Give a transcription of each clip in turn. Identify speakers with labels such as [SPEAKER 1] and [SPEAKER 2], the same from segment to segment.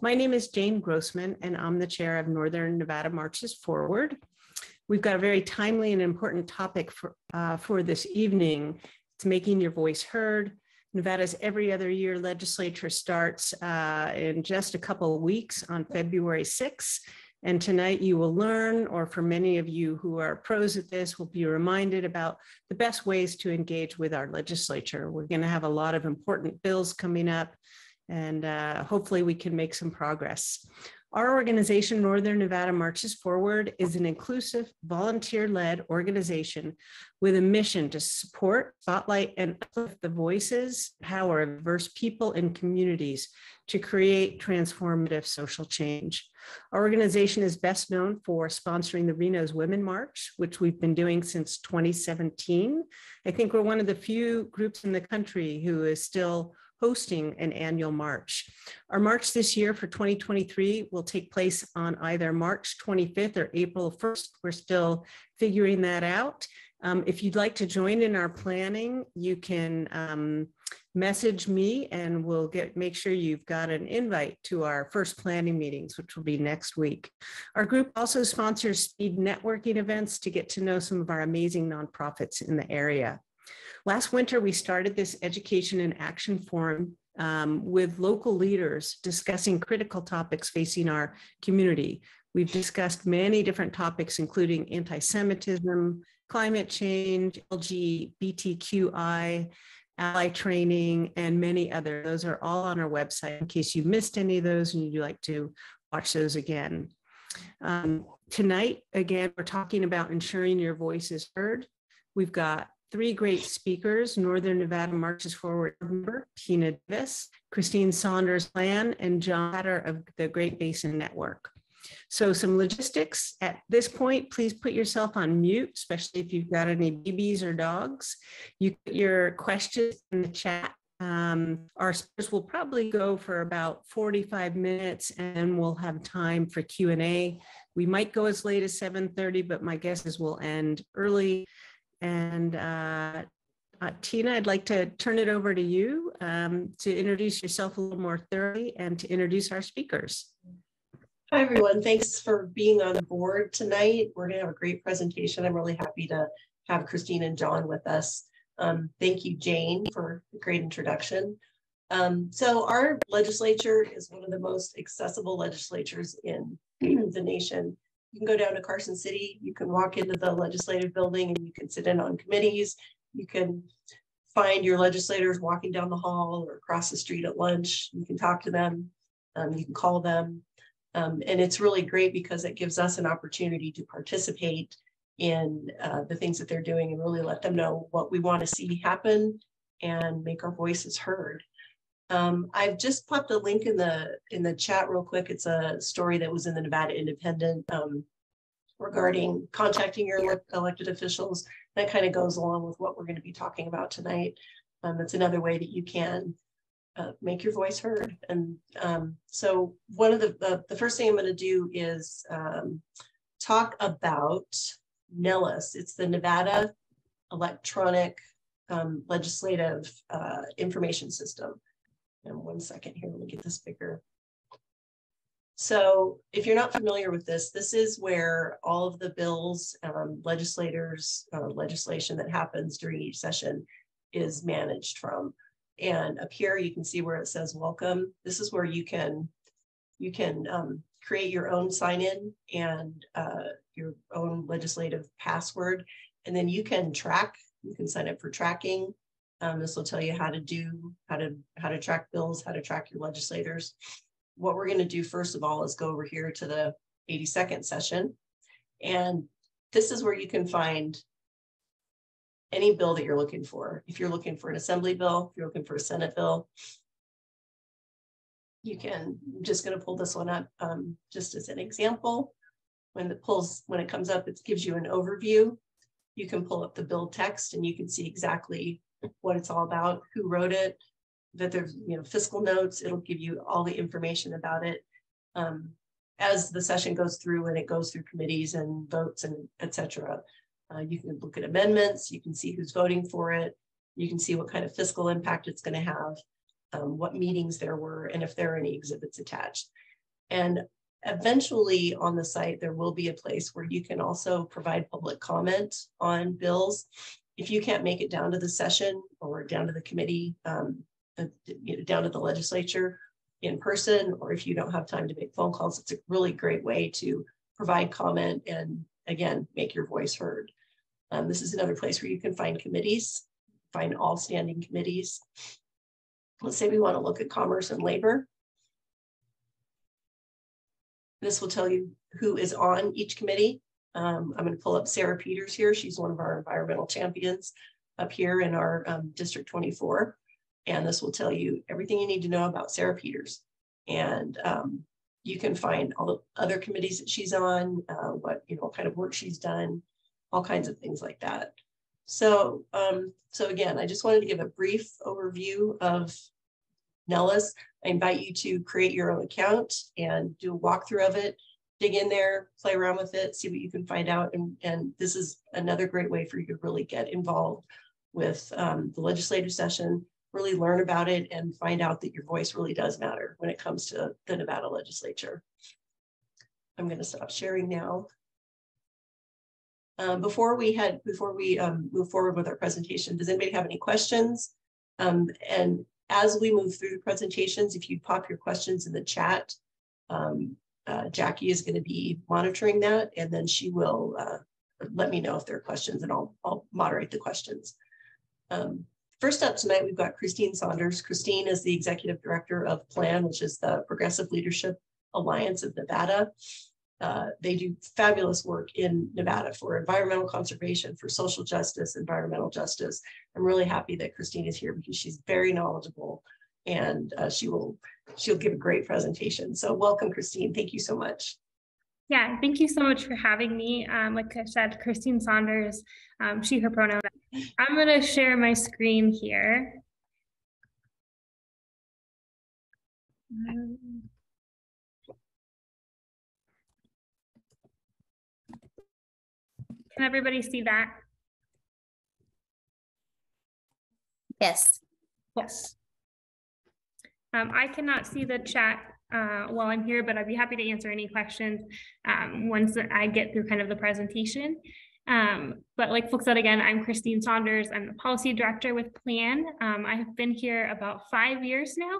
[SPEAKER 1] My name is Jane Grossman, and I'm the chair of Northern Nevada Marches Forward. We've got a very timely and important topic for, uh, for this evening. It's making your voice heard. Nevada's every other year legislature starts uh, in just a couple of weeks on February 6th. And tonight you will learn, or for many of you who are pros at this, will be reminded about the best ways to engage with our legislature. We're going to have a lot of important bills coming up, and uh, hopefully we can make some progress. Our organization, Northern Nevada Marches Forward, is an inclusive, volunteer led organization with a mission to support, spotlight, and uplift the voices, power of diverse people and communities to create transformative social change. Our organization is best known for sponsoring the Reno's Women March, which we've been doing since 2017. I think we're one of the few groups in the country who is still hosting an annual march. Our march this year for 2023 will take place on either March 25th or April 1st. We're still figuring that out. Um, if you'd like to join in our planning, you can um, message me and we'll get make sure you've got an invite to our first planning meetings, which will be next week. Our group also sponsors speed networking events to get to know some of our amazing nonprofits in the area. Last winter, we started this education and action forum um, with local leaders discussing critical topics facing our community. We've discussed many different topics, including anti Semitism, climate change, LGBTQI, ally training, and many others. Those are all on our website in case you missed any of those and you'd like to watch those again. Um, tonight, again, we're talking about ensuring your voice is heard. We've got three great speakers, Northern Nevada Marches Forward member, Tina Davis, Christine Saunders Land, and John Hadder of the Great Basin Network. So some logistics at this point, please put yourself on mute, especially if you've got any babies or dogs. You put your questions in the chat. Um, our speakers will probably go for about 45 minutes and we'll have time for Q&A. We might go as late as 7.30, but my guess is we'll end early. And uh, uh, Tina, I'd like to turn it over to you um, to introduce yourself a little more thoroughly and to introduce our speakers.
[SPEAKER 2] Hi, everyone. Thanks for being on board tonight. We're going to have a great presentation. I'm really happy to have Christine and John with us. Um, thank you, Jane, for a great introduction. Um, so our legislature is one of the most accessible legislatures in the nation. You can go down to Carson City, you can walk into the legislative building and you can sit in on committees. You can find your legislators walking down the hall or across the street at lunch. You can talk to them, um, you can call them. Um, and it's really great because it gives us an opportunity to participate in uh, the things that they're doing and really let them know what we want to see happen and make our voices heard. Um, I've just popped a link in the in the chat real quick. It's a story that was in the Nevada Independent um, regarding contacting your elected officials. That kind of goes along with what we're going to be talking about tonight. Um, that's another way that you can uh, make your voice heard. And um, so one of the, the, the, first thing I'm going to do is um, talk about NELIS. It's the Nevada Electronic um, Legislative uh, Information System. And one second here, let me get this bigger. So if you're not familiar with this, this is where all of the bills, um, legislators, uh, legislation that happens during each session is managed from. And up here, you can see where it says welcome. This is where you can you can um, create your own sign-in and uh, your own legislative password. And then you can track, you can sign up for tracking um, this will tell you how to do, how to, how to track bills, how to track your legislators. What we're gonna do first of all is go over here to the 82nd session. And this is where you can find any bill that you're looking for. If you're looking for an assembly bill, if you're looking for a Senate bill, you can, I'm just gonna pull this one up um, just as an example. When it pulls, when it comes up, it gives you an overview. You can pull up the bill text and you can see exactly what it's all about, who wrote it, that there's you know fiscal notes. It'll give you all the information about it. Um, as the session goes through and it goes through committees and votes and etc. Uh, you can look at amendments. You can see who's voting for it. You can see what kind of fiscal impact it's going to have. um, what meetings there were, and if there are any exhibits attached. And eventually on the site, there will be a place where you can also provide public comment on bills. If you can't make it down to the session or down to the committee, um, uh, you know, down to the legislature in person, or if you don't have time to make phone calls, it's a really great way to provide comment and again, make your voice heard. Um, this is another place where you can find committees, find all standing committees. Let's say we want to look at commerce and labor. This will tell you who is on each committee. Um, I'm going to pull up Sarah Peters here. She's one of our environmental champions up here in our um, District 24. And this will tell you everything you need to know about Sarah Peters. And um, you can find all the other committees that she's on, uh, what, you know, kind of work she's done, all kinds of things like that. So, um, so again, I just wanted to give a brief overview of NELIS. I invite you to create your own account and do a walkthrough of it, dig in there, play around with it, see what you can find out. And, and this is another great way for you to really get involved with um, the legislative session, really learn about it and find out that your voice really does matter when it comes to the Nevada legislature. I'm going to stop sharing now. Um, before we had, before we um, move forward with our presentation, does anybody have any questions? Um, and as we move through the presentations, if you pop your questions in the chat, um, uh, Jackie is going to be monitoring that, and then she will uh, let me know if there are questions, and I'll, I'll moderate the questions. Um, first up tonight, we've got Christine Saunders. Christine is the Executive Director of PLAN, which is the Progressive Leadership Alliance of Nevada. Uh, they do fabulous work in Nevada for environmental conservation, for social justice, environmental justice. I'm really happy that Christine is here because she's very knowledgeable and uh, she will she'll give a great presentation. So welcome, Christine. Thank you so much.
[SPEAKER 3] Yeah, thank you so much for having me. Um, like I said, Christine Saunders, um, she, her pronoun. I'm going to share my screen here. Um, Can everybody see that?
[SPEAKER 4] Yes.
[SPEAKER 3] Yes. Um, I cannot see the chat uh, while I'm here, but I'd be happy to answer any questions um, once I get through kind of the presentation. Um, but like folks said again, I'm Christine Saunders. I'm the policy director with PLAN. Um, I have been here about five years now.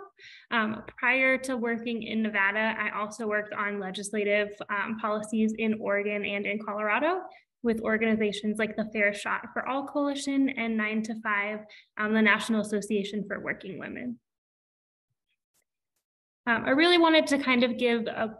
[SPEAKER 3] Um, prior to working in Nevada, I also worked on legislative um, policies in Oregon and in Colorado with organizations like the Fair Shot for All Coalition and 9 to 5, um, the National Association for Working Women. Um, I really wanted to kind of give a,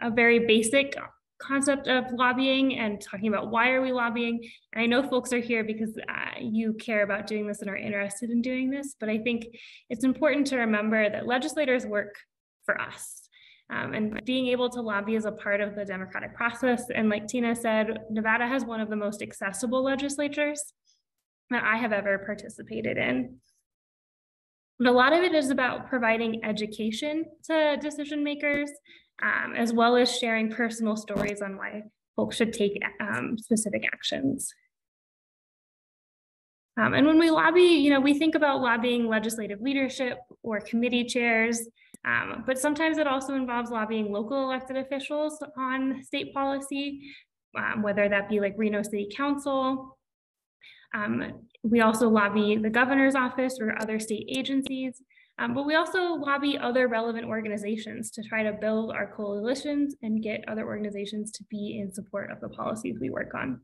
[SPEAKER 3] a very basic concept of lobbying and talking about why are we lobbying. And I know folks are here because uh, you care about doing this and are interested in doing this, but I think it's important to remember that legislators work for us. Um, and being able to lobby is a part of the democratic process. And like Tina said, Nevada has one of the most accessible legislatures that I have ever participated in. But a lot of it is about providing education to decision makers, um, as well as sharing personal stories on why folks should take um, specific actions. Um, and when we lobby, you know, we think about lobbying legislative leadership or committee chairs, um, but sometimes it also involves lobbying local elected officials on state policy, um, whether that be like Reno City Council. Um, we also lobby the governor's office or other state agencies, um, but we also lobby other relevant organizations to try to build our coalitions and get other organizations to be in support of the policies we work on.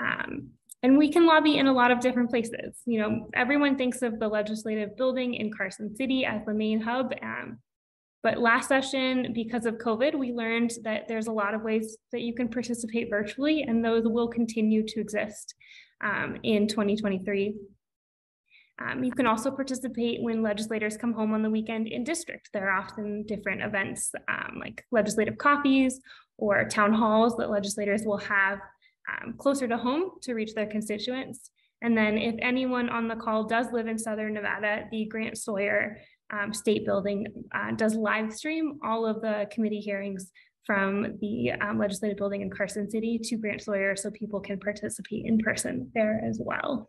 [SPEAKER 3] Um, and we can lobby in a lot of different places. You know, everyone thinks of the legislative building in Carson City as the main hub. Um, but last session, because of COVID, we learned that there's a lot of ways that you can participate virtually, and those will continue to exist um, in 2023. Um, you can also participate when legislators come home on the weekend in district. There are often different events um, like legislative coffees or town halls that legislators will have um, closer to home to reach their constituents. And then if anyone on the call does live in Southern Nevada, the Grant Sawyer um, State Building uh, does live stream all of the committee hearings from the um, legislative building in Carson City to Grant Sawyer so people can participate in person there as well.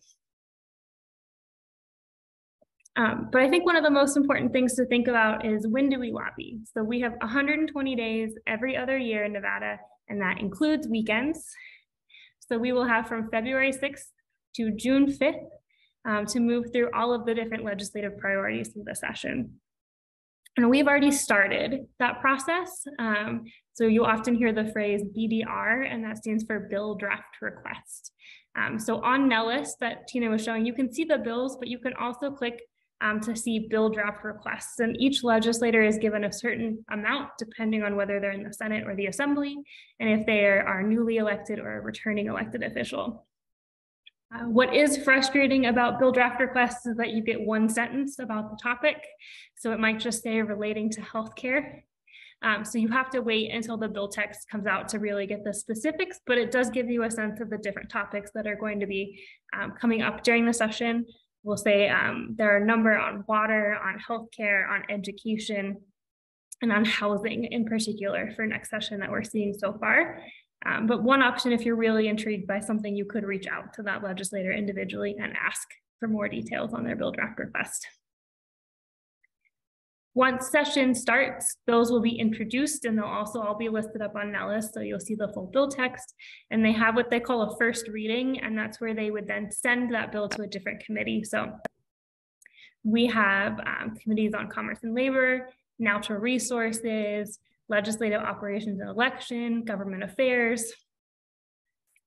[SPEAKER 3] Um, but I think one of the most important things to think about is when do we lobby? So we have 120 days every other year in Nevada, and that includes weekends. So we will have from February 6th to June 5th um, to move through all of the different legislative priorities of the session. And we've already started that process. Um, so you often hear the phrase BDR, and that stands for Bill Draft Request. Um, so on NELIS that Tina was showing, you can see the bills, but you can also click um, to see bill draft requests. And each legislator is given a certain amount depending on whether they're in the Senate or the Assembly, and if they are newly elected or a returning elected official. Uh, what is frustrating about bill draft requests is that you get one sentence about the topic. So it might just say relating to healthcare. Um, so you have to wait until the bill text comes out to really get the specifics, but it does give you a sense of the different topics that are going to be um, coming up during the session we'll say um, there are a number on water, on healthcare, on education, and on housing in particular for next session that we're seeing so far. Um, but one option, if you're really intrigued by something, you could reach out to that legislator individually and ask for more details on their bill draft request. Once session starts, bills will be introduced and they'll also all be listed up on NELIS. So you'll see the full bill text and they have what they call a first reading. And that's where they would then send that bill to a different committee. So we have um, committees on commerce and labor, natural resources, legislative operations and election, government affairs,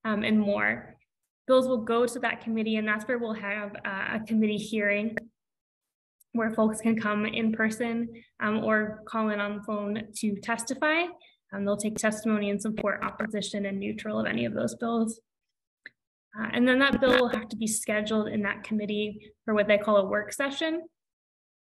[SPEAKER 3] um, and more. Bills will go to that committee and that's where we'll have uh, a committee hearing where folks can come in person um, or call in on the phone to testify. Um, they'll take testimony and support opposition and neutral of any of those bills. Uh, and then that bill will have to be scheduled in that committee for what they call a work session.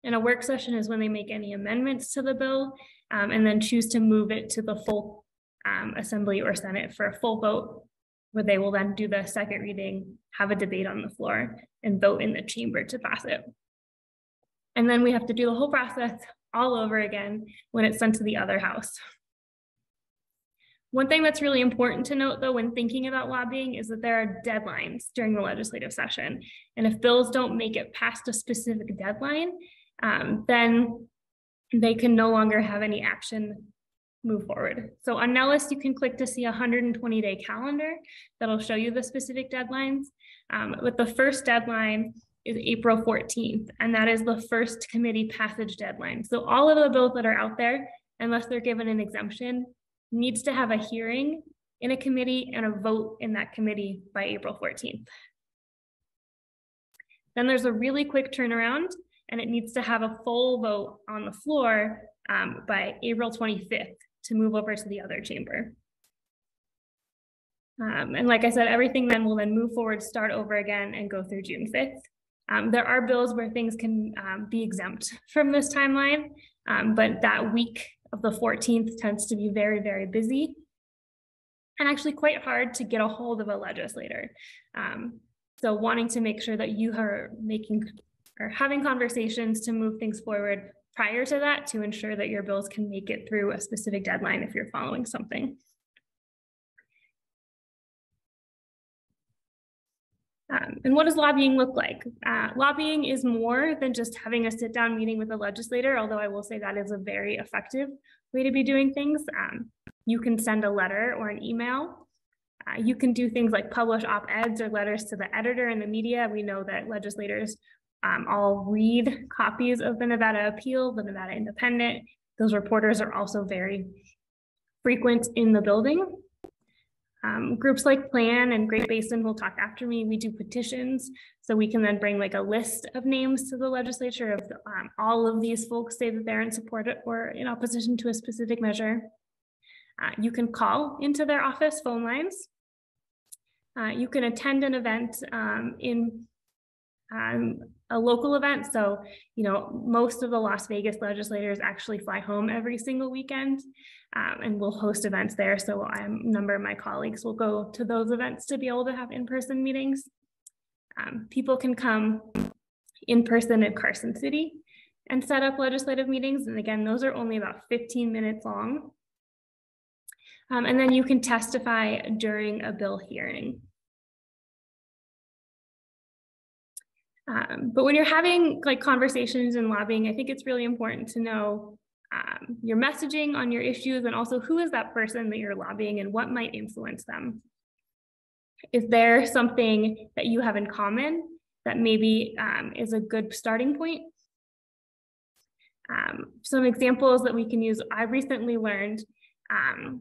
[SPEAKER 3] And a work session is when they make any amendments to the bill um, and then choose to move it to the full um, assembly or senate for a full vote, where they will then do the second reading, have a debate on the floor, and vote in the chamber to pass it. And then we have to do the whole process all over again when it's sent to the other house. One thing that's really important to note though when thinking about lobbying is that there are deadlines during the legislative session. And if bills don't make it past a specific deadline, um, then they can no longer have any action move forward. So on NELIS, you can click to see a 120 day calendar that'll show you the specific deadlines. Um, the first deadline, is April 14th, and that is the first committee passage deadline. So all of the bills that are out there, unless they're given an exemption, needs to have a hearing in a committee and a vote in that committee by April 14th. Then there's a really quick turnaround and it needs to have a full vote on the floor um, by April 25th to move over to the other chamber. Um, and like I said, everything then will then move forward, start over again and go through June 5th. Um, there are bills where things can um, be exempt from this timeline, um, but that week of the 14th tends to be very, very busy and actually quite hard to get a hold of a legislator. Um, so wanting to make sure that you are making or having conversations to move things forward prior to that to ensure that your bills can make it through a specific deadline if you're following something. Um, and what does lobbying look like? Uh, lobbying is more than just having a sit down meeting with a legislator, although I will say that is a very effective way to be doing things. Um, you can send a letter or an email. Uh, you can do things like publish op eds or letters to the editor and the media. We know that legislators um, all read copies of the Nevada Appeal, the Nevada Independent. Those reporters are also very frequent in the building. Um, groups like Plan and Great Basin will talk after me. We do petitions, so we can then bring like a list of names to the legislature of um, all of these folks say that they're in support or in opposition to a specific measure. Uh, you can call into their office phone lines. Uh, you can attend an event um, in um, a local event. So, you know, most of the Las Vegas legislators actually fly home every single weekend um, and we'll host events there. So a number of my colleagues will go to those events to be able to have in-person meetings. Um, people can come in person at Carson City and set up legislative meetings. And again, those are only about 15 minutes long. Um, and then you can testify during a bill hearing. Um, but when you're having like conversations and lobbying, I think it's really important to know um, your messaging on your issues and also who is that person that you're lobbying and what might influence them. Is there something that you have in common that maybe um, is a good starting point? Um, some examples that we can use, I recently learned um,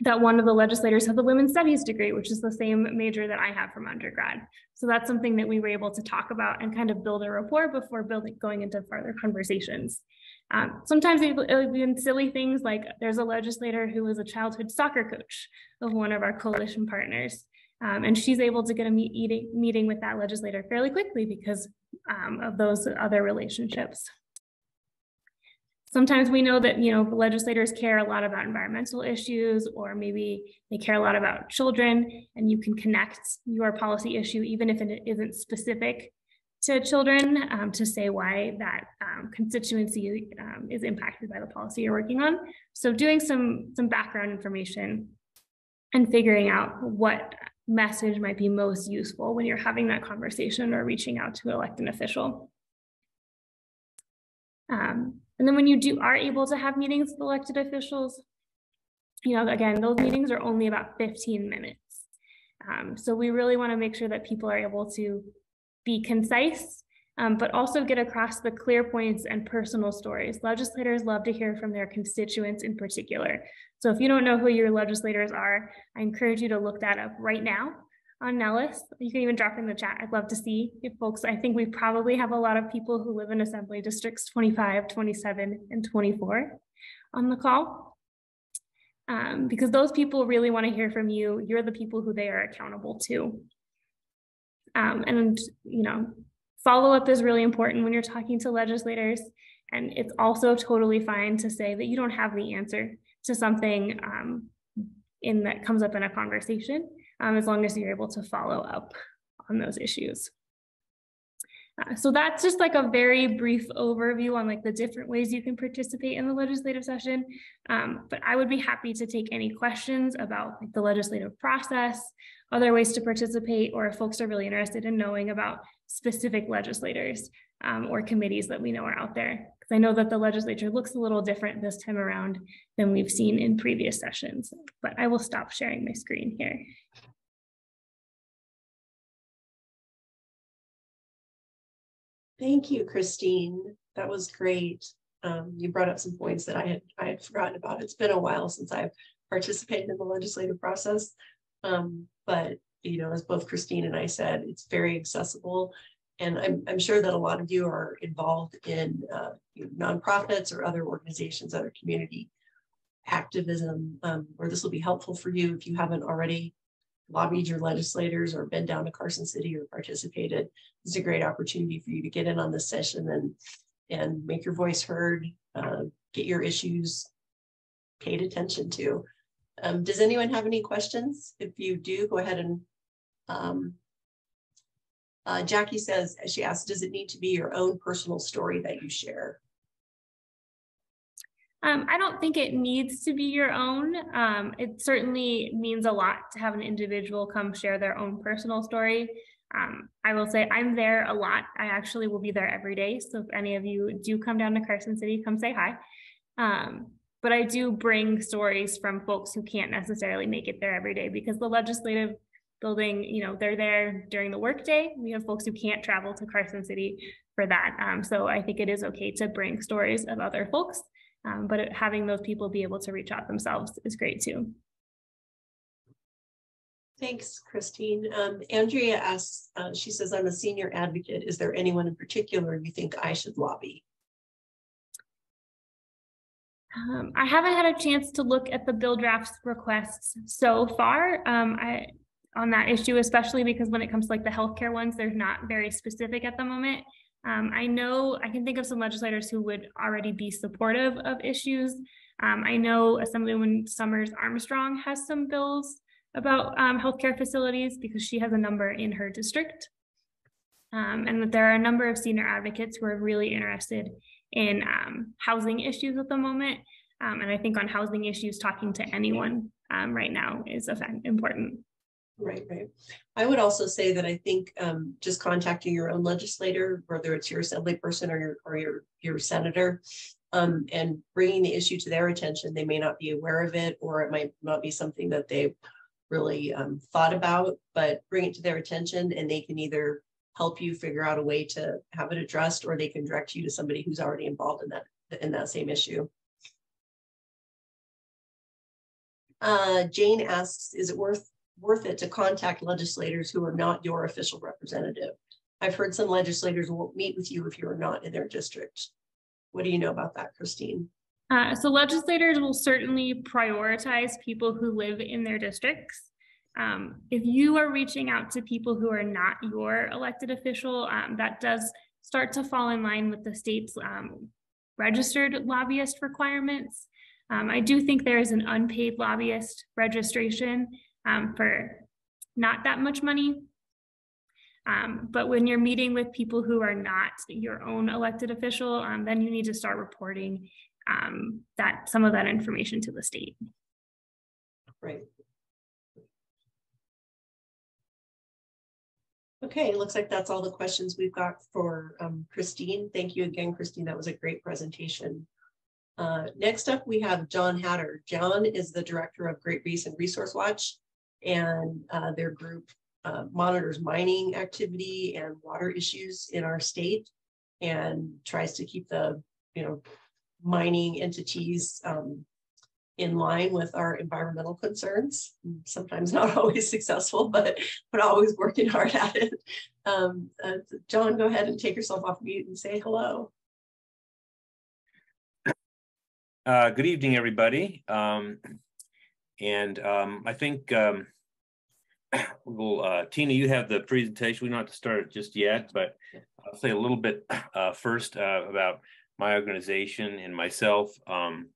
[SPEAKER 3] that one of the legislators has a women's studies degree, which is the same major that I have from undergrad. So that's something that we were able to talk about and kind of build a rapport before building going into further conversations. Um, sometimes even silly things like there's a legislator who was a childhood soccer coach of one of our coalition partners. Um, and she's able to get a meet, eating, meeting with that legislator fairly quickly because um, of those other relationships. Sometimes we know that, you know, legislators care a lot about environmental issues, or maybe they care a lot about children, and you can connect your policy issue, even if it isn't specific to children, um, to say why that um, constituency um, is impacted by the policy you're working on. So doing some, some background information and figuring out what message might be most useful when you're having that conversation or reaching out to elect an official. And then when you do are able to have meetings with elected officials, you know, again, those meetings are only about 15 minutes. Um, so we really want to make sure that people are able to be concise, um, but also get across the clear points and personal stories. Legislators love to hear from their constituents in particular. So if you don't know who your legislators are, I encourage you to look that up right now on NELIS. You can even drop in the chat. I'd love to see if folks, I think we probably have a lot of people who live in assembly districts 25, 27, and 24 on the call. Um, because those people really want to hear from you. You're the people who they are accountable to. Um, and, you know, follow up is really important when you're talking to legislators. And it's also totally fine to say that you don't have the answer to something um, in that comes up in a conversation um, as long as you're able to follow up on those issues. Uh, so that's just like a very brief overview on like the different ways you can participate in the legislative session. Um, but I would be happy to take any questions about like, the legislative process, other ways to participate, or if folks are really interested in knowing about specific legislators um, or committees that we know are out there. Because I know that the legislature looks a little different this time around than we've seen in previous sessions. But I will stop sharing my screen here.
[SPEAKER 2] Thank you, Christine. That was great. Um, you brought up some points that I had I had forgotten about. It's been a while since I've participated in the legislative process, um, but you know, as both Christine and I said, it's very accessible, and I'm I'm sure that a lot of you are involved in uh, nonprofits or other organizations, other community activism, um, where this will be helpful for you if you haven't already lobbied your legislators or been down to Carson City or participated, it's a great opportunity for you to get in on this session and and make your voice heard, uh, get your issues paid attention to. Um, does anyone have any questions? If you do, go ahead and um, uh, Jackie says, she asks, does it need to be your own personal story that you share?
[SPEAKER 3] Um, I don't think it needs to be your own. Um, it certainly means a lot to have an individual come share their own personal story. Um, I will say I'm there a lot. I actually will be there every day. So if any of you do come down to Carson City, come say hi. But I do bring stories from folks who can't necessarily make it there every day because the legislative building, you know, they're there during the workday. We have folks who can't travel to Carson City for that. Um, so I think it is okay to bring stories of other folks um, but having those people be able to reach out themselves is great too.
[SPEAKER 2] Thanks, Christine. Um, Andrea asks, uh, she says, I'm a senior advocate. Is there anyone in particular you think I should lobby?
[SPEAKER 3] Um, I haven't had a chance to look at the bill drafts requests so far um, I, on that issue, especially because when it comes to like the healthcare ones, they're not very specific at the moment. Um, I know I can think of some legislators who would already be supportive of issues. Um, I know Assemblywoman Summers Armstrong has some bills about um, healthcare facilities because she has a number in her district. Um, and that there are a number of senior advocates who are really interested in um, housing issues at the moment. Um, and I think on housing issues, talking to anyone right now is important.
[SPEAKER 2] Right, right. I would also say that I think um, just contacting your own legislator, whether it's your assembly person or your or your your senator, um, and bringing the issue to their attention, they may not be aware of it, or it might not be something that they really um, thought about. But bring it to their attention, and they can either help you figure out a way to have it addressed, or they can direct you to somebody who's already involved in that in that same issue. Uh, Jane asks, is it worth worth it to contact legislators who are not your official representative? I've heard some legislators won't meet with you if you're not in their district. What do you know about that, Christine?
[SPEAKER 3] Uh, so legislators will certainly prioritize people who live in their districts. Um, if you are reaching out to people who are not your elected official, um, that does start to fall in line with the state's um, registered lobbyist requirements. Um, I do think there is an unpaid lobbyist registration um, for not that much money. Um, but when you're meeting with people who are not your own elected official, then you need to start reporting that some of that information to the state.
[SPEAKER 2] Right. Okay, it looks like that's all the questions we've got for um, Christine. Thank you again, Christine. That was a great presentation. Uh, next up, we have John Hadder. John is the director of Great Basin Resource Watch and uh, their group uh, monitors mining activity and water issues in our state and tries to keep the you know mining entities um, in line with our environmental concerns. Sometimes not always successful, but but always working hard at it. Um, uh, John, go ahead and take yourself off mute and say hello.
[SPEAKER 5] Uh, good evening, everybody. Um, and um, I think um, well, uh, Tina, you have the presentation. We don't have to start it just yet, but I'll say a little bit uh, first uh, about my organization and myself. Um,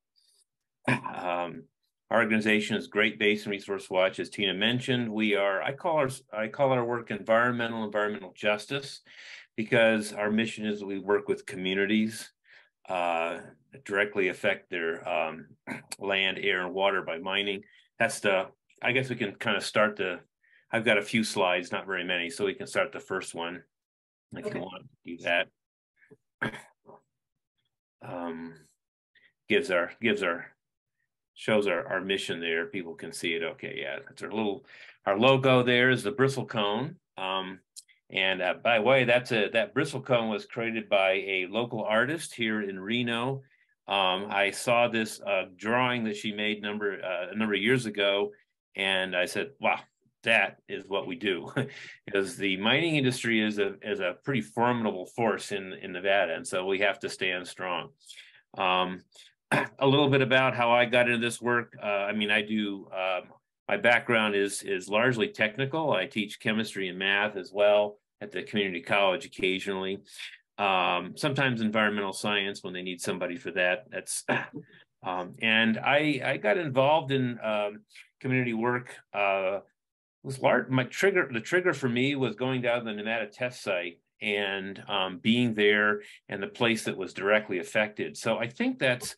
[SPEAKER 5] um, our organization is Great Basin Resource Watch, as Tina mentioned. We are, I call our, I call our work environmental, environmental justice, because our mission is we work with communities uh, directly affect their um, land, air, and water by mining. That's the, I guess we can kind of start the I've got a few slides, not very many, so we can start the first one if
[SPEAKER 2] Okay.
[SPEAKER 5] you want to do that. Um, gives our gives our shows our our mission there. People can see it. Okay, yeah, that's our little our logo. There is the bristlecone. Um, and uh, by the way, that's a that bristlecone was created by a local artist here in Reno. Um, I saw this uh, drawing that she made number uh, a number of years ago, and I said, "Wow, that is what we do because the mining industry is a is a pretty formidable force in in Nevada and so we have to stand strong um, a little bit about how I got into this work uh, I mean I do um, my background is is largely technical I teach chemistry and math as well at the community college occasionally um, sometimes environmental science when they need somebody for that that's um, and I I got involved in um, community work uh, was large. My trigger, the trigger for me was going down to the Nevada test site and um, being there and the place that was directly affected. So I think that's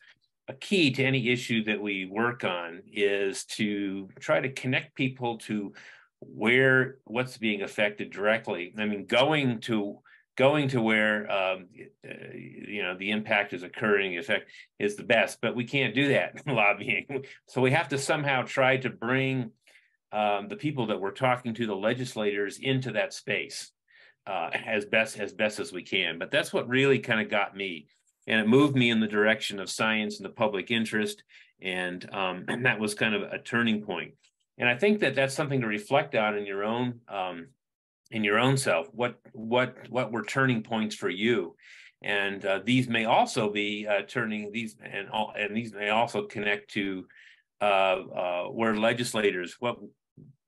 [SPEAKER 5] a key to any issue that we work on is to try to connect people to where what's being affected directly. I mean, going to going to where um, uh, you know the impact is occurring the effect is the best, but we can't do that in lobbying. So we have to somehow try to bring um, the people that we're talking to, the legislators, into that space uh, as best as best as we can. But that's what really kind of got me, and it moved me in the direction of science and the public interest, and um, and that was kind of a turning point. And I think that that's something to reflect on in your own um, in your own self. What what what were turning points for you? And uh, these may also be uh, turning these and all and these may also connect to uh, uh, where legislators what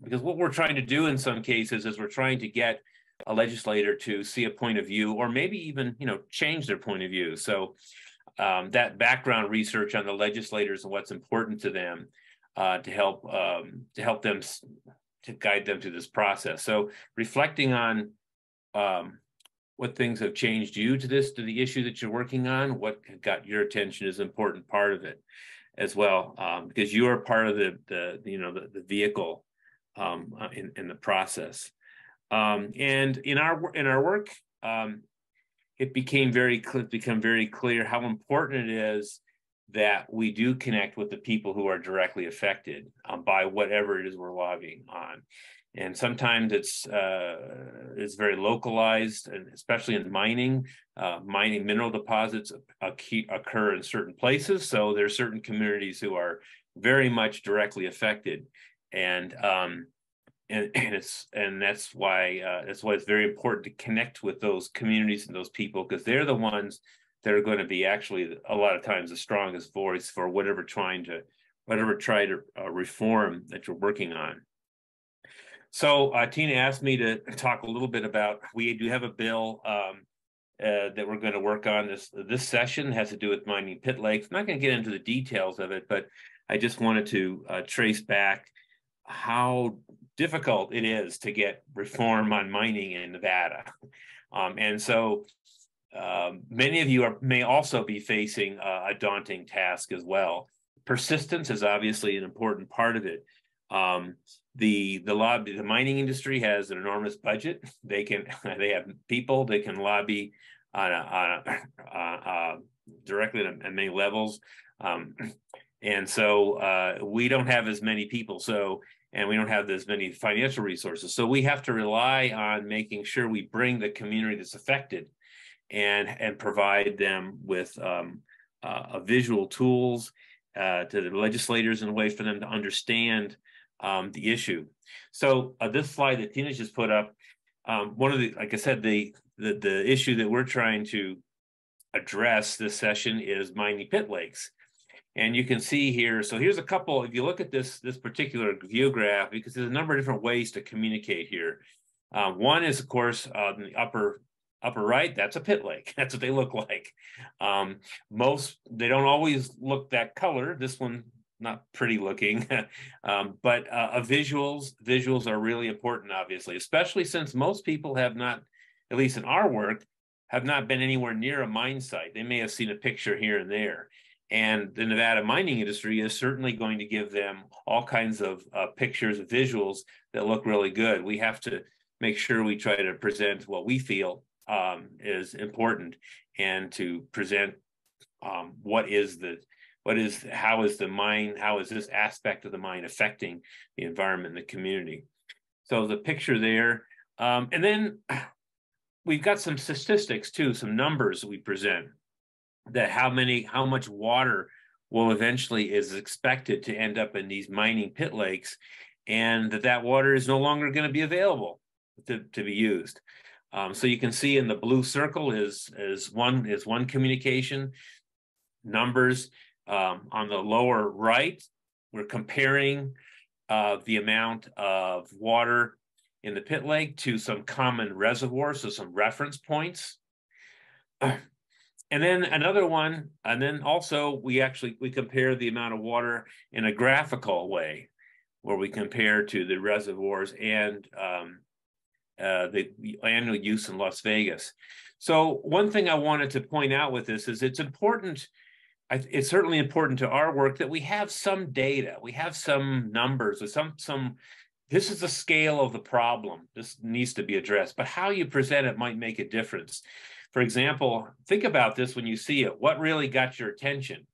[SPEAKER 5] because what we're trying to do in some cases is we're trying to get a legislator to see a point of view or maybe even you know change their point of view so um, that background research on the legislators and what's important to them uh, to help um, to help them to guide them through this process so reflecting on um, what things have changed you to this to the issue that you're working on what got your attention is an important part of it as well um, because you are part of the the you know the, the vehicle um, uh, in, in the process. Um, and in our in our work, um, it became very clear, become very clear how important it is that we do connect with the people who are directly affected um, by whatever it is we're lobbying on. And sometimes it's uh, it's very localized, and especially in mining, uh, mining mineral deposits occur in certain places. So there are certain communities who are very much directly affected, and um, and, and it's and that's why uh, that's why it's very important to connect with those communities and those people because they're the ones that are going to be actually a lot of times the strongest voice for whatever trying to whatever try to uh, reform that you're working on. So uh, Tina asked me to talk a little bit about we do have a bill um, uh, that we're going to work on this this session has to do with mining pit lakes. I'm not going to get into the details of it, but I just wanted to uh, trace back how difficult it is to get reform on mining in Nevada. Um, and so um, many of you are, may also be facing a, a, daunting task as well. Persistence is obviously an important part of it. Um, the the lobby the mining industry has an enormous budget. They can they have people they can lobby on a, on a, uh, directly at many levels. Um, and so uh, we don't have as many people. So and we don't have as many financial resources. So we have to rely on making sure we bring the community that's affected and and provide them with um, uh, visual tools uh, to the legislators in a way for them to understand um, the issue. So uh, this slide that Tina just put up, um, one of the, like I said, the, the the issue that we're trying to address this session is mining pit lakes. And you can see here, so here's a couple, if you look at this, this particular view graph, because there's a number of different ways to communicate here. Uh, one is, of course, uh, in the upper upper right, that's a pit lake. That's what they look like. Um, most, they don't always look that color. This one, not pretty looking, um, but uh, visuals, visuals are really important, obviously, especially since most people have not, at least in our work, have not been anywhere near a mine site. They may have seen a picture here and there. And the Nevada mining industry is certainly going to give them all kinds of uh, pictures, visuals that look really good. We have to make sure we try to present what we feel um, is important and to present um, what is the what is how is the mine how is this aspect of the mine affecting the environment and the community so the picture there um, and then we've got some statistics too some numbers we present that how many how much water will eventually is expected to end up in these mining pit lakes and that that water is no longer going to be available to, to be used. Um, so you can see in the blue circle is is one is one communication numbers um, on the lower right. We're comparing uh, the amount of water in the pit lake to some common reservoirs so some reference points and then another one and then also we actually we compare the amount of water in a graphical way where we compare to the reservoirs and um, uh, the, the annual use in las vegas. So one thing i wanted to point out with this is it's important it's certainly important to our work that we have some data we have some numbers or some some this is the scale of the problem this needs to be addressed but how you present it might make a difference for example, think about this when you see it. What really got your attention?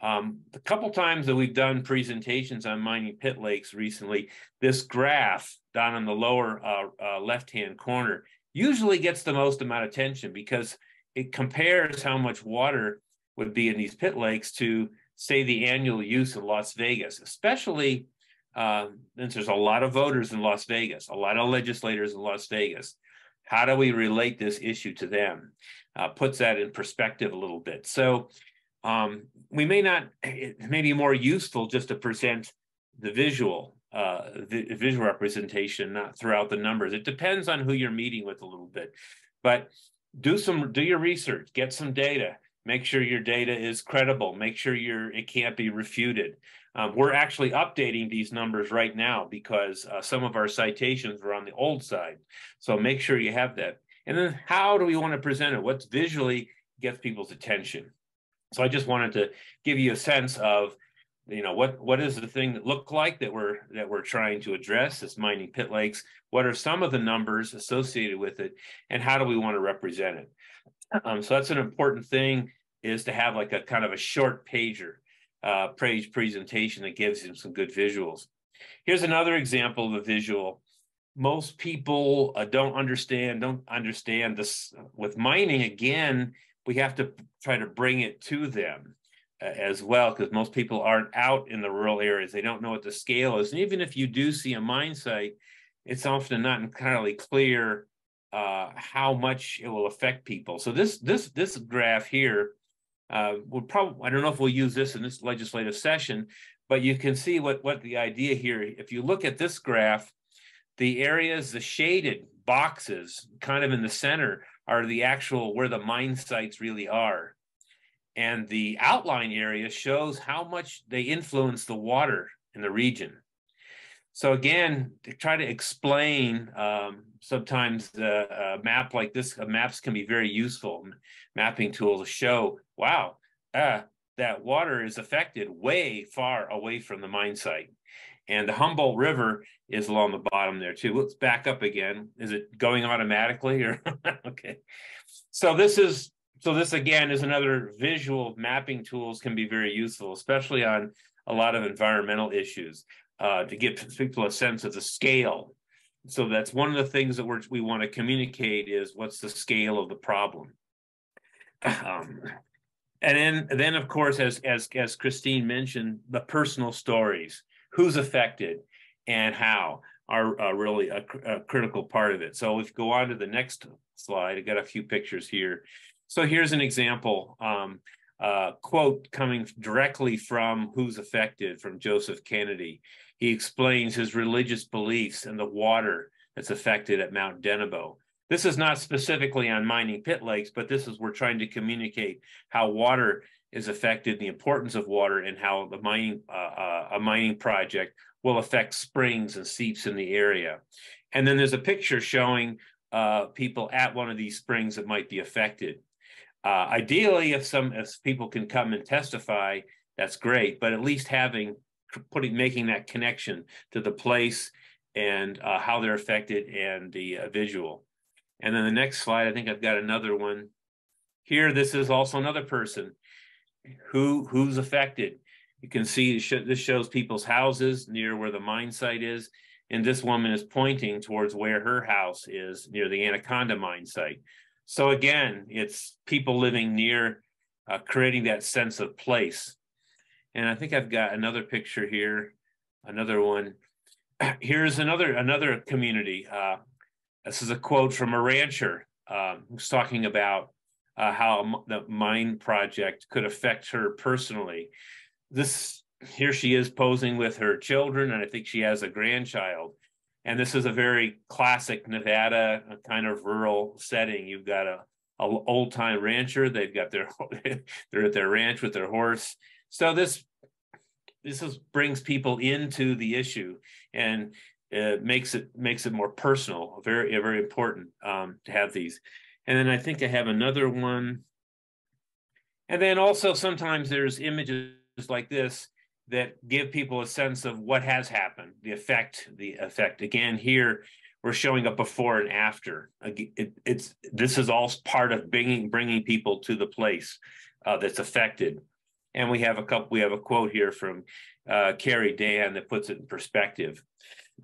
[SPEAKER 5] Um, a couple times that we've done presentations on mining pit lakes recently, this graph down in the lower uh, uh, left-hand corner usually gets the most amount of attention because it compares how much water would be in these pit lakes to, say, the annual use in Las Vegas, especially uh, since there's a lot of voters in Las Vegas, a lot of legislators in Las Vegas. How do we relate this issue to them? Uh, puts that in perspective a little bit. So um, we may not, it may be more useful just to present the visual, uh, the visual representation, not throughout the numbers. It depends on who you're meeting with a little bit, but do some, do your research, get some data, make sure your data is credible, make sure you're, it can't be refuted. Um, we're actually updating these numbers right now because uh, some of our citations were on the old side. So make sure you have that. And then how do we want to present it? What's visually gets people's attention? So I just wanted to give you a sense of you know what what is the thing that look like that we're that we're trying to address this mining pit lakes what are some of the numbers associated with it and how do we want to represent it um, so that's an important thing is to have like a kind of a short pager uh, page presentation that gives him some good visuals. Here's another example of a visual. Most people uh, don't understand don't understand this. With mining again we have to try to bring it to them uh, as well because most people aren't out in the rural areas. They don't know what the scale is. And even if you do see a mine site it's often not entirely clear uh, how much it will affect people so this this this graph here uh, would probably i don't know if we'll use this in this legislative session but you can see what what the idea here if you look at this graph the areas, the shaded boxes kind of in the center are the actual where the mine sites really are. And the outline area shows how much they influence the water in the region. So again, to try to explain, um, sometimes a, a, map like this, uh, maps can be very useful. Mapping tools show, wow, uh, that water is affected way far away from the mine site. And the Humboldt River is along the bottom there too. Let's back up again. Is it going automatically or okay? So this is so this again is another visual mapping tools can be very useful, especially on a lot of environmental issues uh, to give people a sense of the scale. So that's one of the things that we want to communicate is what's the scale of the problem. Um, and then, then of course, as as as Christine mentioned, the personal stories who's affected and how are uh, really a, a, critical part of it. So if we go on to the next slide, I got a few pictures here. So here's an example, um, uh, quote coming directly from Who's Affected from Joseph Kennedy. He explains his religious beliefs and the water that's affected at Mount Tenabo. This is not specifically on mining pit lakes, but this is we're trying to communicate how water is affected, the importance of water, and how the mining uh, uh, a mining project will affect springs and seeps in the area. And then there's a picture showing uh, people at one of these springs that might be affected. Uh, ideally, if some if people can come and testify, that's great. But at least having putting making that connection to the place and uh, how they're affected and the uh, visual. And then the next slide, I think I've got another one. Here, this is also another person who who's affected. You can see this shows people's houses near where the mine site is, and this woman is pointing towards where her house is near the Anaconda mine site. So again, it's people living near, uh, creating that sense of place. And I think I've got another picture here, another one. Here's another another community. Uh, this is a quote from a rancher uh, who's talking about uh, how the mine project could affect her personally. This here she is posing with her children, and I think she has a grandchild. And this is a very classic Nevada kind of rural setting. You've got a, a old time rancher. They've got their they're at their ranch with their horse. So this this is, brings people into the issue and it makes it makes it more personal. Very very important um, to have these. And then I think I have another one. And then also sometimes there's images like this that give people a sense of what has happened, the effect, the effect. Again, here we're showing a before and after. It, it's this is all part of bringing bringing people to the place uh, that's affected. And we have a couple. We have a quote here from uh, Carrie Dann that puts it in perspective.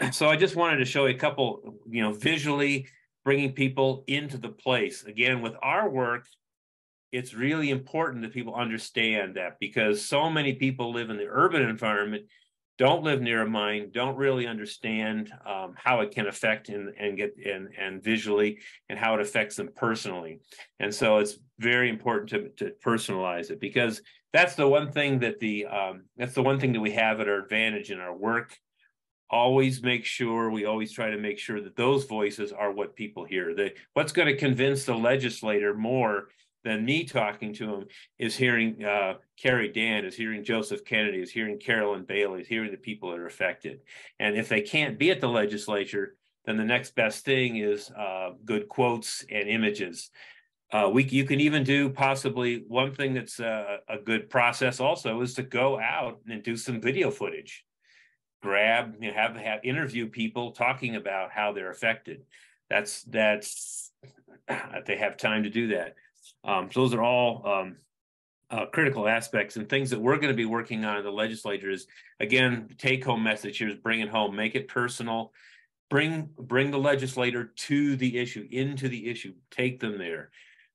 [SPEAKER 5] So I just wanted to show you a couple, you know, visually bringing people into the place. Again, with our work, it's really important that people understand that because so many people live in the urban environment, don't live near a mine, don't really understand um, how it can affect and, and get and, and visually and how it affects them personally. And so it's very important to, to personalize it because that's the one thing that the um, that's the one thing that we have at our advantage in our work always make sure we always try to make sure that those voices are what people hear the what's going to convince the legislator more than me talking to him is hearing uh, Carrie Dann, is hearing Joseph Kennedy, is hearing Carolyn Bailey, is hearing the people that are affected. And if they can't be at the legislature, then the next best thing is uh, good quotes and images. Uh, we you can even do possibly one thing that's a, a good process also is to go out and do some video footage. Grab you know, have have interview people talking about how they're affected. That's that's they have time to do that. Um, so those are all um, uh, critical aspects and things that we're going to be working on in the legislature is again take home message here is bring it home make it personal. Bring bring the legislator to the issue into the issue take them there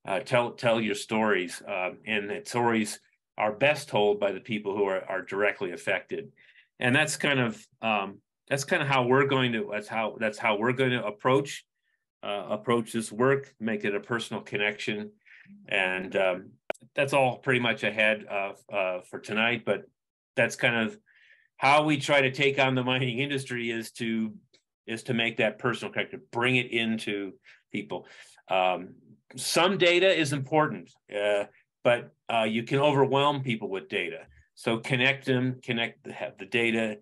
[SPEAKER 5] uh, tell tell your stories uh, and that stories are best told by the people who are, are directly affected. And that's kind of um, that's kind of how we're going to that's how that's how we're going to approach uh, approach this work make it a personal connection. And um, that's all pretty much ahead uh, for tonight but that's kind of how we try to take on the mining industry is to is to make that personal connection bring it into people. Um, some data is important uh, but uh, you can overwhelm people with data so connect them, connect the, the data,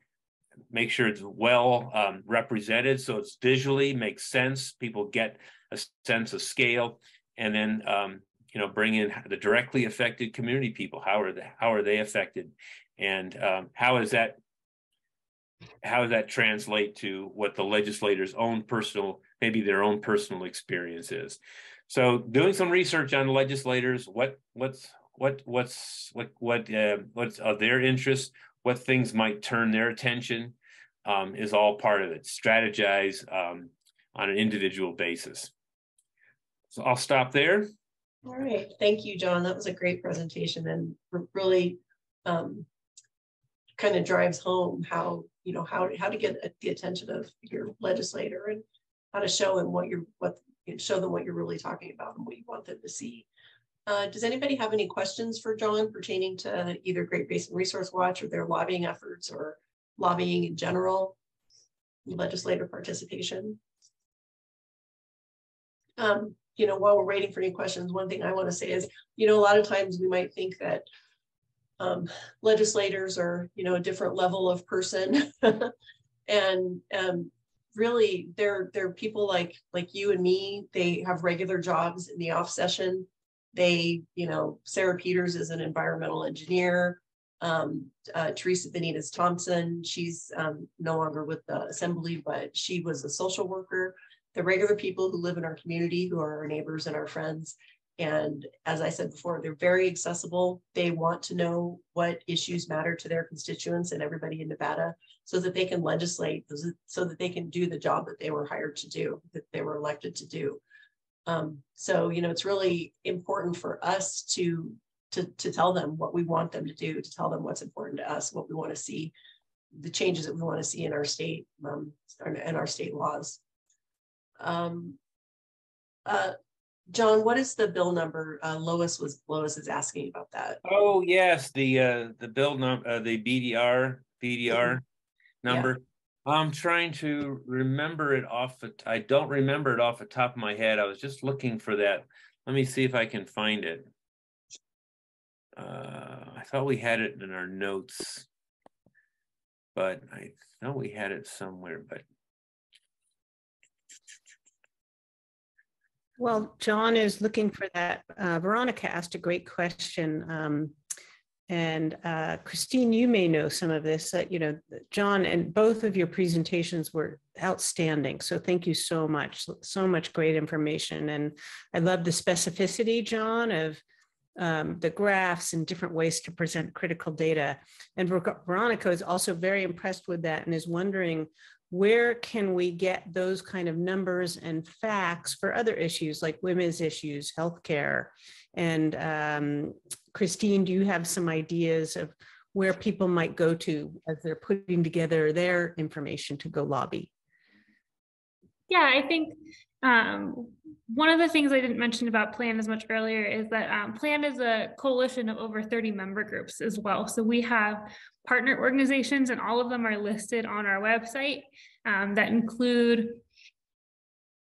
[SPEAKER 5] make sure it's well um, represented so it's visually makes sense. People get a sense of scale, and then um, you know bring in the directly affected community people. How are they? How are they affected? And um, how is that? How does that translate to what the legislators' own personal, maybe their own personal experience is? So, doing some research on legislators, what what's what what's what what uh, what's of their interest, what things might turn their attention, um, is all part of it. Strategize um, on an individual basis. So I'll stop there.
[SPEAKER 2] All right, thank you, John. That was a great presentation and really um, kind of drives home how you know how how to get the attention of your legislator and how to show them what you're what show them what you're really talking about and what you want them to see. Uh, does anybody have any questions for John pertaining to either Great Basin Resource Watch or their lobbying efforts or lobbying in general, legislative participation? Um, you know, while we're waiting for any questions, one thing I want to say is, you know, a lot of times we might think that um, legislators are, you know, a different level of person. and um, really they're they're people like like you and me. They have regular jobs in the off session they, you know, Sarah Peters is an environmental engineer. Um, uh, Teresa Benitez Thompson, she's um, no longer with the assembly, but she was a social worker. The regular people who live in our community, who are our neighbors and our friends. And as I said before, they're very accessible. They want to know what issues matter to their constituents and everybody in Nevada so that they can legislate, so that they can do the job that they were hired to do, that they were elected to do. Um, so, you know, it's really important for us to, to, to tell them what we want them to do, to tell them what's important to us, what we want to see, the changes that we want to see in our state um, and our state laws. Um, uh, John, what is the bill number? Uh, Lois was Lois is asking about that.
[SPEAKER 5] Oh yes, the uh, the bill number, uh, the BDR BDR mm-hmm. number. I'm trying to remember it off. The, I don't remember it off the top of my head. I was just looking for that. Let me see if I can find it. Uh, I thought we had it in our notes, but I know we had it somewhere. But
[SPEAKER 1] well, John is looking for that. Uh, Veronica asked a great question. Um, and uh, Christine, you may know some of this. Uh, you know, John, and both of your presentations were outstanding. So thank you so much. So much great information, and I love the specificity, John, of um, the graphs and different ways to present critical data. And Veronica is also very impressed with that and is wondering where can we get those kind of numbers and facts for other issues like women's issues, healthcare, and um, Christine, do you have some ideas of where people might go to as they're putting together their information to go lobby?
[SPEAKER 3] Yeah, I think um, one of the things I didn't mention about PLAN as much earlier is that um, PLAN is a coalition of over 30 member groups as well. So we have partner organizations, and all of them are listed on our website um, that include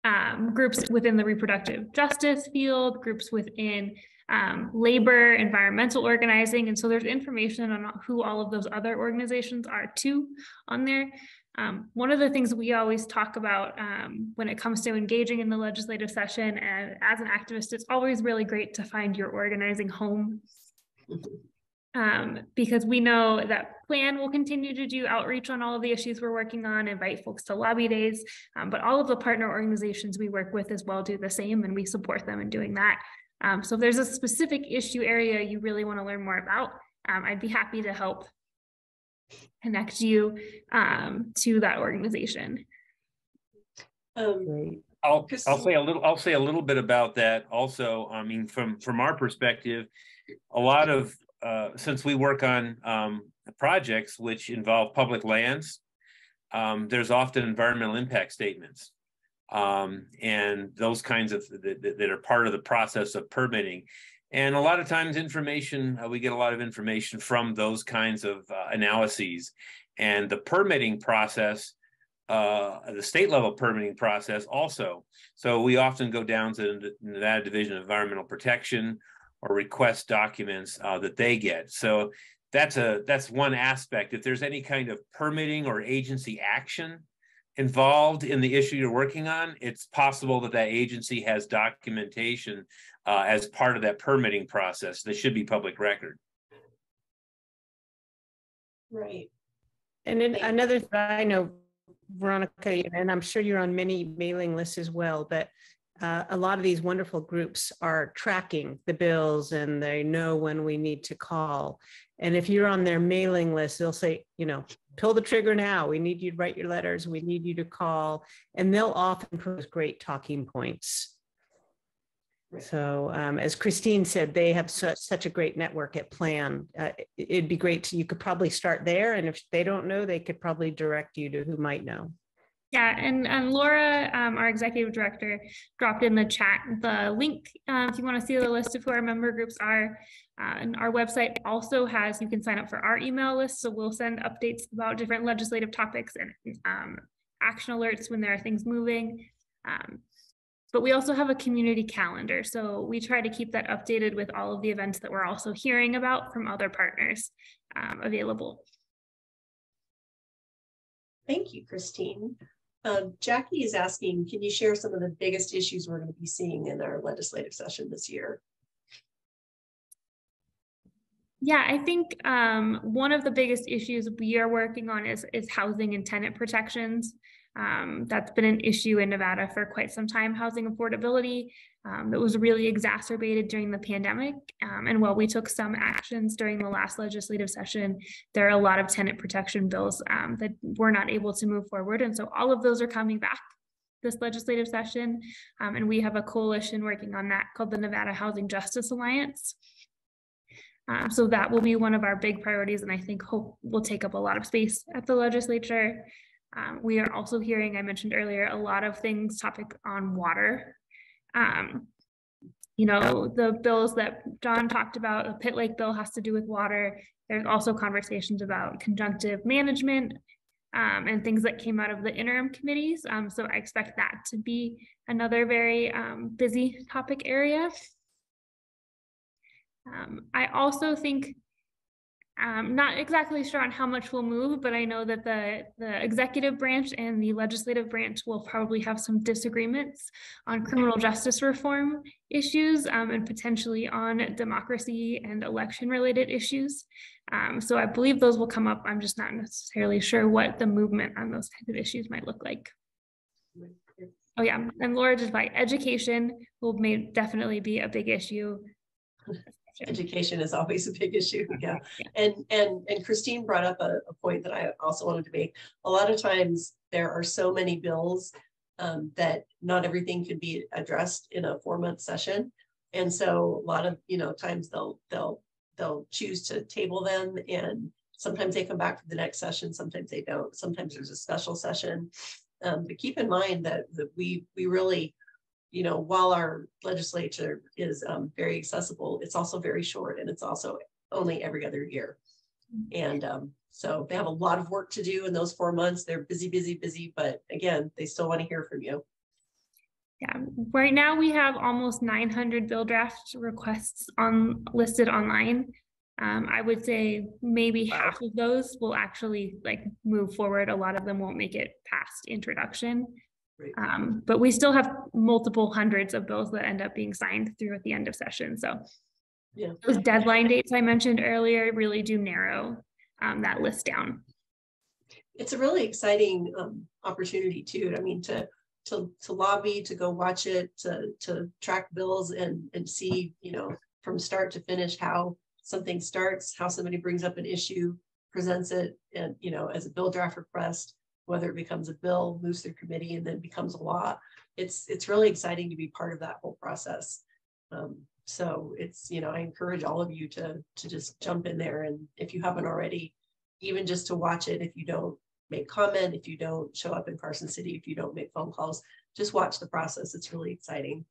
[SPEAKER 3] um, groups within the reproductive justice field, groups within um, labor, environmental organizing. And so there's information on who all of those other organizations are too on there. Um, one of the things we always talk about um, when it comes to engaging in the legislative session and as an activist, it's always really great to find your organizing home. Um, because we know that plan will continue to do outreach on all of the issues we're working on, invite folks to lobby days, um, but all of the partner organizations we work with as well do the same and we support them in doing that. Um, so if there's a specific issue area you really want to learn more about, um, I'd be happy to help connect you um, to that organization.
[SPEAKER 2] Um,
[SPEAKER 5] I'll, I'll say a little, I'll say a little bit about that also. I mean, from, from our perspective, a lot of, uh, since we work on, um, projects which involve public lands, um, there's often environmental impact statements. Um, and those kinds of, that, that- that are part of the process of permitting. And a lot of times information, uh, we get a lot of information from those kinds of uh, analyses. And the permitting process uh, the state level permitting process also. So we often go down to the Nevada Division of Environmental Protection or request documents uh, that they get. So that's a that's one aspect. If there's any kind of permitting or agency action involved in the issue you're working on, it's possible that that agency has documentation uh, as part of that permitting process. That should be public record.
[SPEAKER 2] right.
[SPEAKER 1] And then another, thing I know, Veronica, and I'm sure you're on many mailing lists as well, but uh, a lot of these wonderful groups are tracking the bills and they know when we need to call. And if you're on their mailing list, they'll say, you know, pull the trigger now. We need you to write your letters. We need you to call. And they'll often post great talking points. So um, as Christine said, they have such, such a great network at Plan. Uh, it- it'd be great to, you could probably start there. And if they don't know, they could probably direct you to who might know.
[SPEAKER 3] Yeah, and, and Laura, um, our executive director, dropped in the chat the link uh, if you want to see the list of who our member groups are. Uh, and our website also has, you can sign up for our email list. So we'll send updates about different legislative topics and um, action alerts when there are things moving. But we also have a community calendar. So we try to keep that updated with all of the events that we're also hearing about from other partners um, available.
[SPEAKER 2] Thank you, Christine. Um, Jackie is asking, can you share some of the biggest issues we're going to be seeing in our legislative session this year?
[SPEAKER 3] Yeah, I think um, one of the biggest issues we are working on is is housing and tenant protections. Um, that's been an issue in Nevada for quite some time. Housing affordability um, that was really exacerbated during the pandemic. Um, and while we took some actions during the last legislative session, there are a lot of tenant protection bills um, that were not able to move forward. And so all of those are coming back this legislative session. Um, and we have a coalition working on that called the Nevada Housing Justice Alliance. Um, so that will be one of our big priorities, and I think hope will take up a lot of space at the legislature. Um, we are also hearing, I mentioned earlier, a lot of things topic on water. Um, you know, the bills that John talked about, the Pit Lake bill has to do with water. There's also conversations about conjunctive management um, and things that came out of the interim committees. Um, so I expect that to be another very um, busy topic area. Um, I also think, um, not exactly sure on how much will move, but I know that the, the executive branch and the legislative branch will probably have some disagreements on criminal justice reform issues um, and potentially on democracy and election related issues. Um, so I believe those will come up. I'm just not necessarily sure what the movement on those kinds of issues might look like. Oh yeah, and Laura just by education will may definitely be a big issue.
[SPEAKER 2] Education is always a big issue, yeah. And, and, and Christine brought up a, a point that I also wanted to make. A lot of times there are so many bills um, that not everything could be addressed in a four-month session. And so a lot of, you know, times they'll, they'll, they'll choose to table them and sometimes they come back for the next session, sometimes they don't. Sometimes there's a special session. Um, but keep in mind that, that we, we really, you know, while our legislature is um, very accessible, it's also very short and it's also only every other year. And um, so they have a lot of work to do in those four months. They're busy, busy, busy, but again, they still want to hear from you.
[SPEAKER 3] Yeah, right now we have almost 900 bill draft requests on listed online. Um, I would say maybe
[SPEAKER 1] Wow.
[SPEAKER 3] half of those will actually like move forward. A lot of them won't make it past introduction. Um, but we still have multiple hundreds of bills that end up being signed through at the end of session. So
[SPEAKER 2] Yeah.
[SPEAKER 3] those deadline dates I mentioned earlier really do narrow um, that list down.
[SPEAKER 2] It's a really exciting um opportunity too. I mean, to to to lobby, to go watch it, to to track bills and and see, you know, from start to finish how something starts, how somebody brings up an issue, presents it, and you know, as a bill draft request, whether it becomes a bill, moves through committee, and then becomes a law. It's it's really exciting to be part of that whole process. Um, so it's, you know, I encourage all of you to to just jump in there and if you haven't already, even just to watch it, if you don't make comment, if you don't show up in Carson City, if you don't make phone calls, just watch the process. It's really exciting.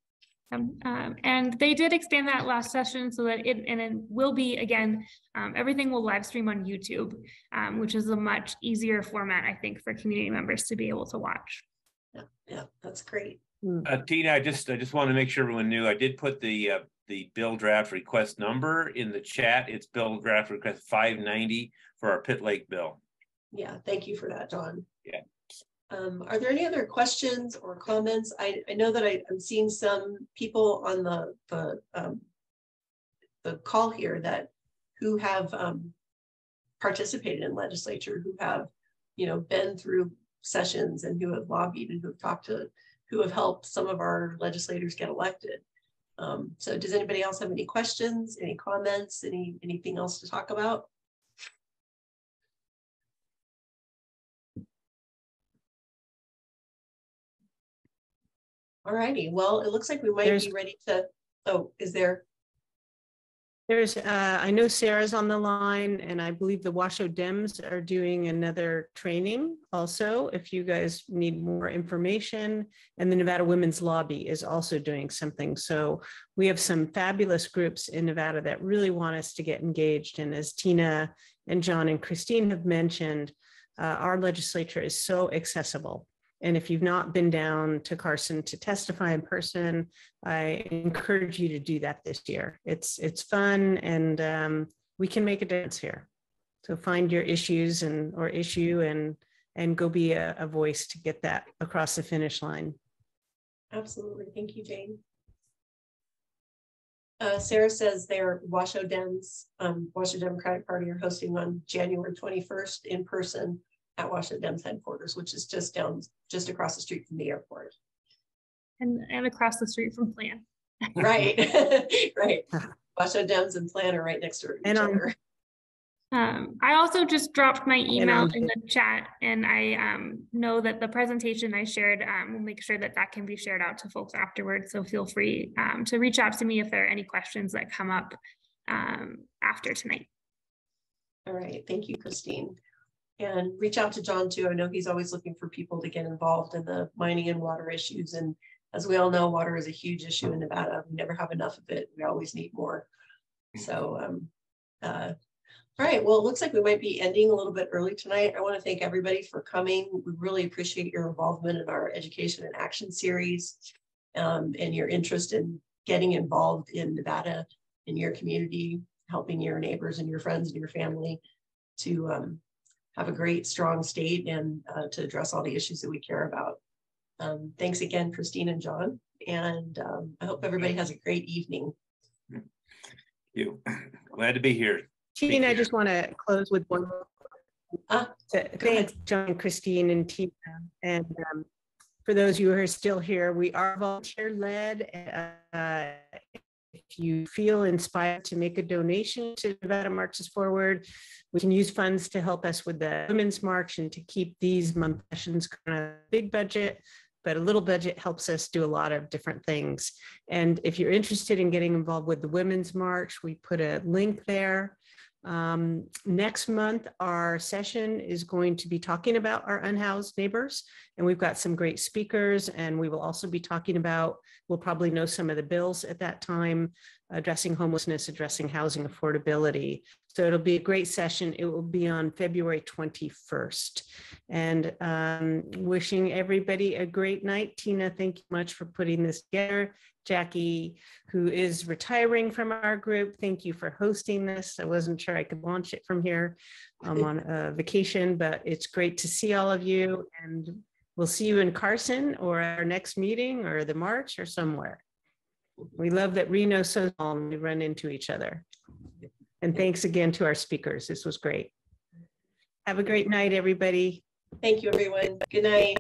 [SPEAKER 3] Um, um, and they did expand that last session so that it, and it will be, again, um, everything will live stream on YouTube, um, which is a much easier format, I think, for community members to be able to watch.
[SPEAKER 2] Yeah, yeah, that's great.
[SPEAKER 5] Uh, Tina, I just, I just want to make sure everyone knew, I did put the, uh, the bill draft request number in the chat. It's bill draft request five ninety for our Pit Lake bill.
[SPEAKER 2] Yeah, thank you for that, John.
[SPEAKER 5] Yeah.
[SPEAKER 2] Um, are there any other questions or comments? I, I know that I, I'm seeing some people on the, the, um, the call here that, who have, um, participated in legislature, who have, you know, been through sessions and who have lobbied and who have talked to, who have helped some of our legislators get elected. Um, so does anybody else have any questions, any comments, any, anything else to talk about? All righty, well, it looks like we might
[SPEAKER 1] There's-
[SPEAKER 2] be ready to, oh, is there,
[SPEAKER 1] There's, uh, I know Sarah's on the line and I believe the Washoe Dems are doing another training also. If you guys need more information and the Nevada Women's Lobby is also doing something. So we have some fabulous groups in Nevada that really want us to get engaged. And as Tina and John and Christine have mentioned, uh, our legislature is so accessible. And if you've not been down to Carson to testify in person, I encourage you to do that this year. It's it's fun and um, we can make a difference here. So find your issues and or issue and and go be a, a voice to get that across the finish line.
[SPEAKER 2] absolutely, thank you, Jane. Uh, Sarah says their Washoe Dems, um, Washoe Democratic Party are hosting on January twenty-first in person at Washoe Dems headquarters, which is just down, just across the street from the airport.
[SPEAKER 3] And, and across the street from Plan.
[SPEAKER 2] Right, right. Washoe Dems and Plan are right next to each
[SPEAKER 1] And on-
[SPEAKER 2] other.
[SPEAKER 3] Um, I also just dropped my email
[SPEAKER 1] um,
[SPEAKER 3] in the chat and I um, know that the presentation I shared, um, will make sure that that can be shared out to folks afterwards. So feel free um, to reach out to me if there are any questions that come up um, after tonight.
[SPEAKER 2] All right, thank you, Christine. And reach out to John too. I know he's always looking for people to get involved in the mining and water issues. And as we all know, water is a huge issue in Nevada. We never have enough of it. We always need more. So, um, uh, all right, well, it looks like we might be ending a little bit early tonight. I want to thank everybody for coming. We really appreciate your involvement in our education and action series um, and your interest in getting involved in Nevada, in your community, helping your neighbors and your friends and your family to um, have a great, strong state and uh, to address all the issues that we care about. Um, thanks again, Christine and John. And um, I hope everybody has a great evening.
[SPEAKER 5] You, glad to be here.
[SPEAKER 1] Tina, I just want to close with one. more
[SPEAKER 2] Ah,
[SPEAKER 1] to
[SPEAKER 2] ahead.
[SPEAKER 1] Thank John, Christine and Tina. And um, for those of you who are still here, we are volunteer led. Uh, If you feel inspired to make a donation to Nevada Marches Forward, we can use funds to help us with the Women's March and to keep these month sessions kind of big budget, but a little budget helps us do a lot of different things. And if you're interested in getting involved with the Women's March, we put a link there. Um, next month, our session is going to be talking about our unhoused neighbors. And we've got some great speakers and we will also be talking about, we'll probably know some of the bills at that time, addressing homelessness, addressing housing affordability. So it'll be a great session. It will be on February 21st. And um, wishing everybody a great night. Tina, thank you much for putting this together. Jackie, who is retiring from our group, thank you for hosting this. I wasn't sure I could launch it from here. I'm on a vacation, but it's great to see all of you. And we'll see you in Carson or our next meeting or the March or somewhere. We love that Reno's so and we run into each other. And thanks again to our speakers. This was great. Have a great night, everybody.
[SPEAKER 2] Thank you, everyone. Good night.